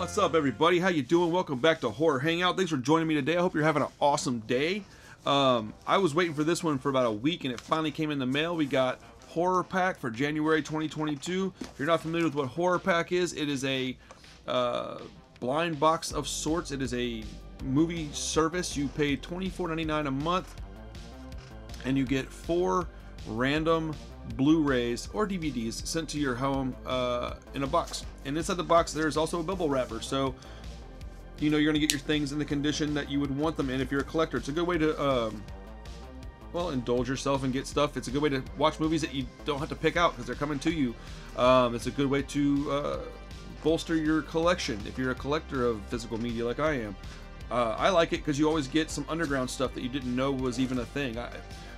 What's up, everybody? How you doing? Welcome back to Horror Hangout. Thanks for joining me today. I hope you're having an awesome day. Um, I was waiting for this one for about a week, and it finally came in the mail. We got Horror Pack for January 2022. If you're not familiar with what Horror Pack is, it is a uh, blind box of sorts. It is a movie service. You pay $24.99 a month, and you get four random Blu-rays or DVDs sent to your home uh, in a box. And inside the box, there's also a bubble wrapper, so you know you're gonna get your things in the condition that you would want them in if you're a collector. It's a good way to, um, well, indulge yourself and get stuff. It's a good way to watch movies that you don't have to pick out because they're coming to you. Um, it's a good way to uh, bolster your collection if you're a collector of physical media like I am. Uh, I like it because you always get some underground stuff that you didn't know was even a thing. I,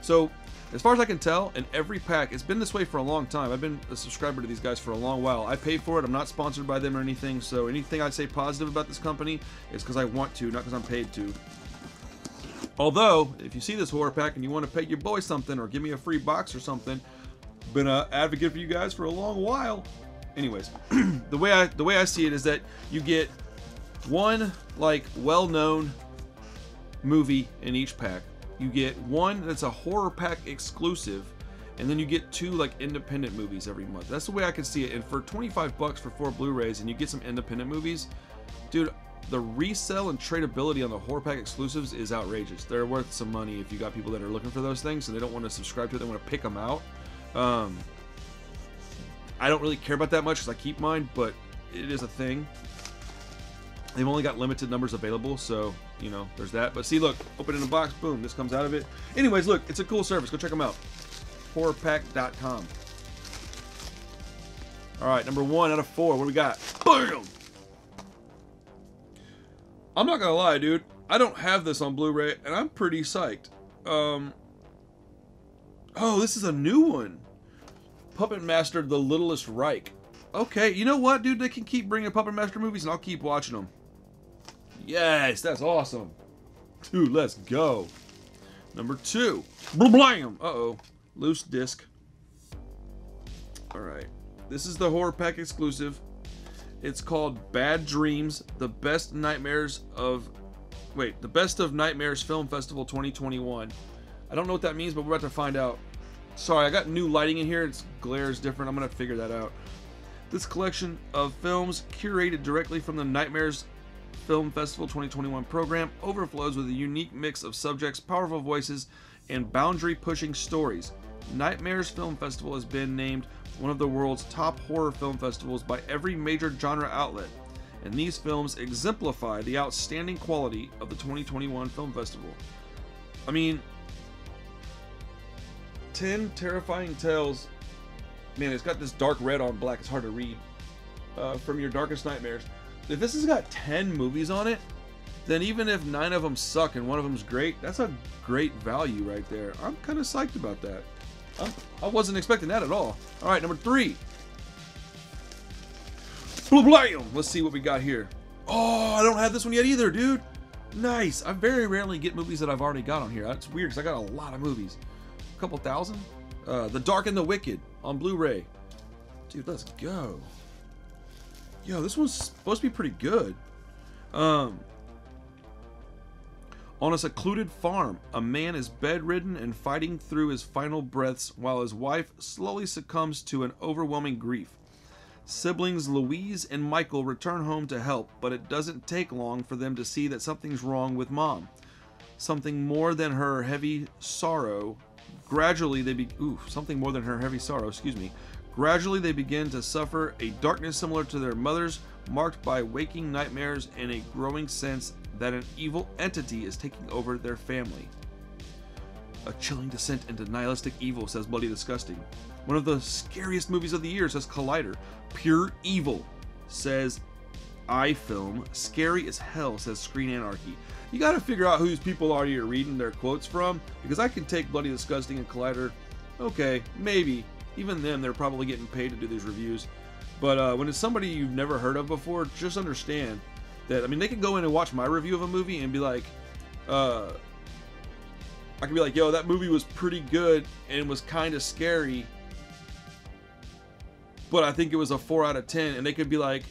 so as far as I can tell, in every pack, it's been this way for a long time. I've been a subscriber to these guys for a long while. I pay for it. I'm not sponsored by them or anything. So anything I'd say positive about this company is because I want to, not because I'm paid to. Although, if you see this horror pack and you want to pay your boy something or give me a free box or something, been an advocate for you guys for a long while. Anyways, the way I the way I see it is that you get one like well-known movie in each pack you get one that's a horror pack exclusive and then you get two like independent movies every month. That's the way i can see it. And for 25 bucks for four blu-rays and you get some independent movies dude the resell and tradability on the horror pack exclusives is outrageous. They're worth some money if you got people that are looking for those things and they don't want to subscribe to it they want to pick them out. Um, i don't really care about that much because i keep mine but it is a thing they've only got limited numbers available so you know, there's that. But see, look, open in a box, boom, this comes out of it. Anyways, look, it's a cool service. Go check them out. Horrorpack.com. All right, number one out of four. What do we got? Boom! I'm not gonna lie, dude. I don't have this on Blu-ray, and I'm pretty psyched. Um. Oh, this is a new one. Puppet Master: The Littlest Reich. Okay, you know what, dude? They can keep bringing Puppet Master movies, and I'll keep watching them. Yes, that's awesome. Dude, let's go. Number two. Blam! Uh-oh. Loose disc. Alright. This is the Horror Pack exclusive. It's called Bad Dreams, the best nightmares of... Wait, the Best of Nightmares Film Festival 2021. I don't know what that means, but we're about to find out. Sorry, I got new lighting in here. Its glare is different. I'm going to figure that out. This collection of films curated directly from the Nightmares Film Festival 2021 program overflows with a unique mix of subjects, powerful voices, and boundary pushing stories. Nightmares Film Festival has been named one of the world's top horror film festivals by every major genre outlet, and these films exemplify the outstanding quality of the 2021 Film Festival. I mean, 10 terrifying tales. Man, it's got this dark red on black, it's hard to read. Uh, from your darkest nightmares if this has got 10 movies on it, then even if nine of them suck and one of them's great, that's a great value right there. I'm kind of psyched about that. I'm, I was not expecting that at all. All right, number three. Blam! Let's see what we got here. Oh, I don't have this one yet either, dude. Nice. I very rarely get movies that I've already got on here. That's weird because I got a lot of movies. A couple thousand. Uh, the Dark and the Wicked on Blu-ray. Dude, let's go. Yo, this one's supposed to be pretty good. Um, on a secluded farm, a man is bedridden and fighting through his final breaths while his wife slowly succumbs to an overwhelming grief. Siblings Louise and Michael return home to help, but it doesn't take long for them to see that something's wrong with mom. Something more than her heavy sorrow. Gradually, they be ooh, something more than her heavy sorrow. Excuse me. Gradually, they begin to suffer a darkness similar to their mother's, marked by waking nightmares and a growing sense that an evil entity is taking over their family. A chilling descent into nihilistic evil, says Bloody Disgusting. One of the scariest movies of the year, says Collider. Pure evil, says iFilm. Scary as hell, says Screen Anarchy. You gotta figure out whose people are you're reading their quotes from, because I can take Bloody Disgusting and Collider. Okay, maybe, even them, they're probably getting paid to do these reviews. But uh, when it's somebody you've never heard of before, just understand that, I mean, they can go in and watch my review of a movie and be like, uh, I can be like, yo, that movie was pretty good and was kind of scary, but I think it was a 4 out of 10. And they could be like,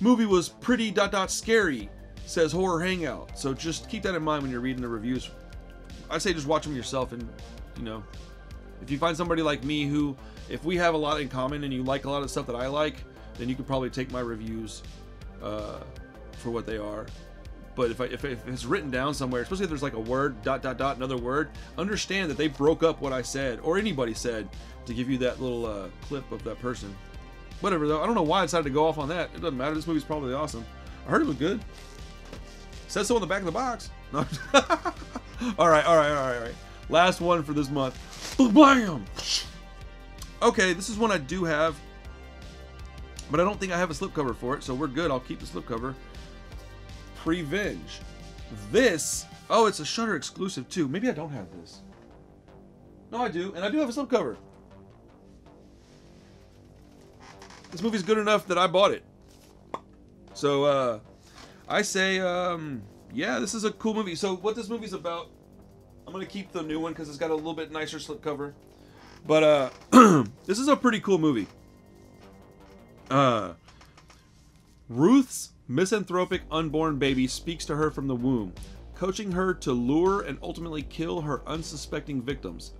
movie was pretty dot dot scary, says Horror Hangout. So just keep that in mind when you're reading the reviews. I say just watch them yourself, and you know, if you find somebody like me who, if we have a lot in common and you like a lot of stuff that I like, then you could probably take my reviews uh, for what they are. But if, I, if, if it's written down somewhere, especially if there's like a word, dot, dot, dot, another word, understand that they broke up what I said or anybody said to give you that little uh, clip of that person. Whatever, though. I don't know why I decided to go off on that. It doesn't matter. This movie's probably awesome. I heard it was good. Says so on the back of the box. No. all right, all right, all right, all right. Last one for this month. Blam! Okay, this is one I do have, but I don't think I have a slipcover for it, so we're good. I'll keep the slipcover. Prevenge. This, oh, it's a Shutter exclusive too. Maybe I don't have this. No, I do, and I do have a slipcover. This movie's good enough that I bought it. So, uh, I say, um, yeah, this is a cool movie. So, what this movie's about, I'm gonna keep the new one because it's got a little bit nicer slipcover. But, uh, this is a pretty cool movie. Uh, Ruth's misanthropic unborn baby speaks to her from the womb, coaching her to lure and ultimately kill her unsuspecting victims.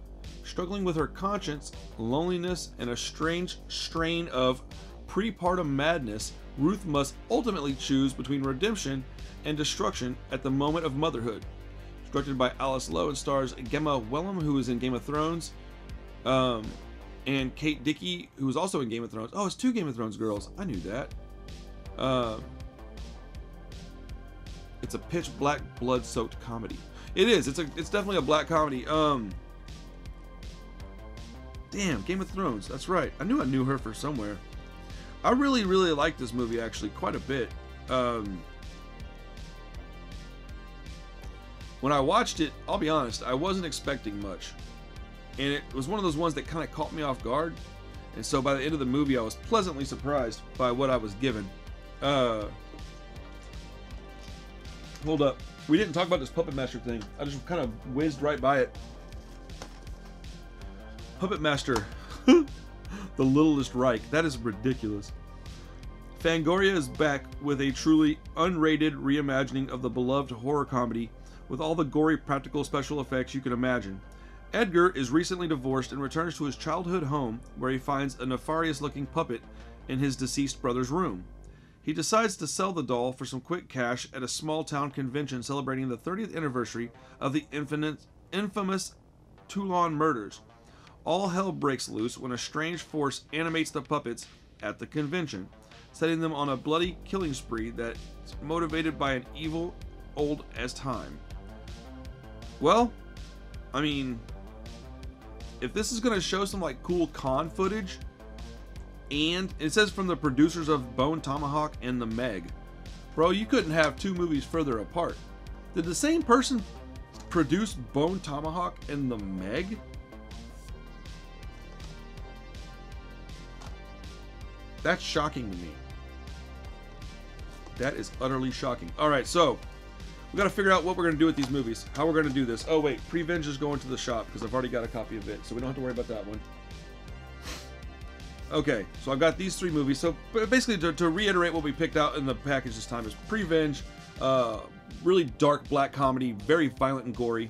Struggling with her conscience, loneliness, and a strange strain of prepartum madness, Ruth must ultimately choose between redemption and destruction at the moment of motherhood. Directed by Alice Lowe and stars Gemma Whelan, who is in Game of Thrones, um, and Kate Dickie, who was also in Game of Thrones. Oh, it's two Game of Thrones girls. I knew that. Uh, it's a pitch black, blood-soaked comedy. It is. It's a. It's definitely a black comedy. Um. Damn, Game of Thrones. That's right. I knew I knew her for somewhere. I really, really like this movie actually quite a bit. Um, when I watched it, I'll be honest, I wasn't expecting much. And it was one of those ones that kind of caught me off guard. And so by the end of the movie, I was pleasantly surprised by what I was given. Uh, hold up. We didn't talk about this Puppet Master thing. I just kind of whizzed right by it. Puppet Master. the Littlest Reich. That is ridiculous. Fangoria is back with a truly unrated reimagining of the beloved horror comedy with all the gory practical special effects you can imagine. Edgar is recently divorced and returns to his childhood home where he finds a nefarious looking puppet in his deceased brother's room. He decides to sell the doll for some quick cash at a small town convention celebrating the 30th anniversary of the infamous Toulon murders. All hell breaks loose when a strange force animates the puppets at the convention, setting them on a bloody killing spree that's motivated by an evil old as time. Well, I mean, if this is going to show some like cool con footage, and it says from the producers of Bone Tomahawk and The Meg, bro, you couldn't have two movies further apart. Did the same person produce Bone Tomahawk and The Meg? That's shocking to me. That is utterly shocking. All right, so we got to figure out what we're to do with these movies. How we're to do this. Oh, wait. Prevenge is going to the shop because I've already got a copy of it, so we don't have to worry about that one. Okay, so I've got these three movies. So basically, to, to reiterate what we picked out in the package this time is Prevenge, uh, really dark black comedy, very violent and gory.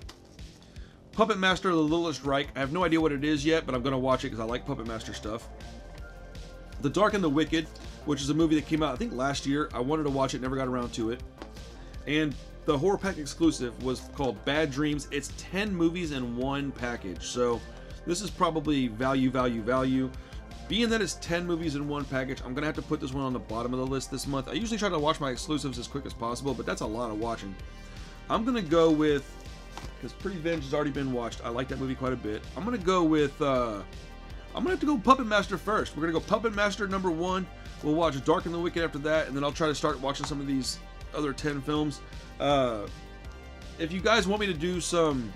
Puppet Master, The Littlest Reich. I have no idea what it is yet, but I'm going to watch it because I like Puppet Master stuff. The Dark and the Wicked, which is a movie that came out, I think, last year. I wanted to watch it, never got around to it. And the Horror Pack exclusive was called Bad Dreams. It's 10 movies in one package. So this is probably value, value, value. Being that it's 10 movies in one package, I'm going to have to put this one on the bottom of the list this month. I usually try to watch my exclusives as quick as possible, but that's a lot of watching. I'm going to go with, because Prevenge has already been watched. I like that movie quite a bit. I'm going to go with, uh, I'm going to have to go Puppet Master first. We're going to go Puppet Master number one. We'll watch Dark and the Wicked after that, and then I'll try to start watching some of these other 10 films. Uh, if you guys want me to do some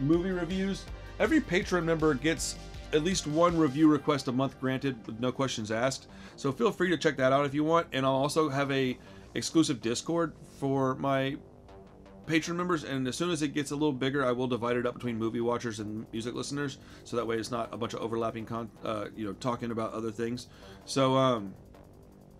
movie reviews, every Patreon member gets at least one review request a month granted with no questions asked. So feel free to check that out if you want. And I'll also have a exclusive Discord for my Patreon members, and as soon as it gets a little bigger, I will divide it up between movie watchers and music listeners, so that way it's not a bunch of overlapping, con- uh, you know, talking about other things. So, um,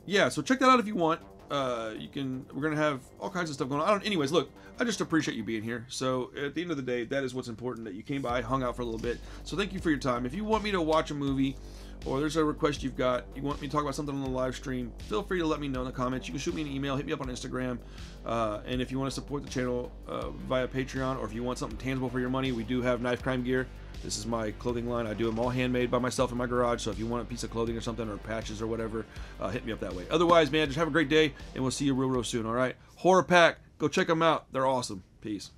yeah, so check that out if you want. Uh, you can. We're gonna have all kinds of stuff going on. I don't, anyways, look, I just appreciate you being here. So at the end of the day, that is what's important. That you came by, hung out for a little bit. So thank you for your time. If you want me to watch a movie, or there's a request you've got, you want me to talk about something on the live stream, feel free to let me know in the comments. You can shoot me an email, hit me up on Instagram, uh, and if you want to support the channel uh, via Patreon, or if you want something tangible for your money, we do have knife crime gear. This is my clothing line. I do them all handmade by myself in my garage. So if you want a piece of clothing or something, or patches or whatever, uh, hit me up that way. Otherwise, man, just have a great day, and we'll see you real, real soon. All right, Horror Pack, go check them out. They're awesome. Peace.